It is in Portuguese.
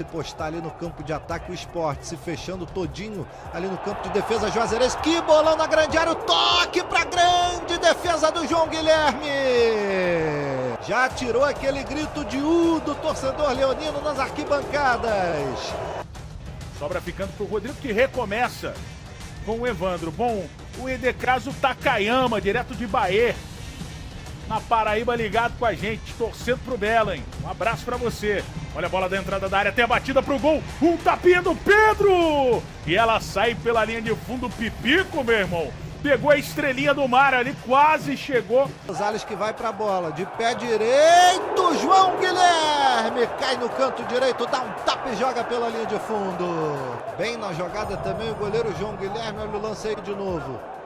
se postar ali no campo de ataque, o esporte se fechando todinho ali no campo de defesa. Juazeirense, que bolão na grande área, o toque para grande defesa do João Guilherme. Já tirou aquele grito de U do torcedor leonino nas arquibancadas. Sobra ficando pro Rodrigo que recomeça com o Evandro. Bom, o Edecaso Takayama, direto de Bahia na Paraíba ligado com a gente, torcendo pro Bela, hein? Um abraço para você. Olha a bola da entrada da área, até a batida pro gol. Um tapinha do Pedro! E ela sai pela linha de fundo, Pipico, meu irmão. Pegou a estrelinha do mar ali, quase chegou. Rosales que vai pra bola, de pé direito, João Guilherme cai no canto direito, dá um tapa e joga pela linha de fundo. Bem na jogada também o goleiro João Guilherme, olha o lance aí de novo.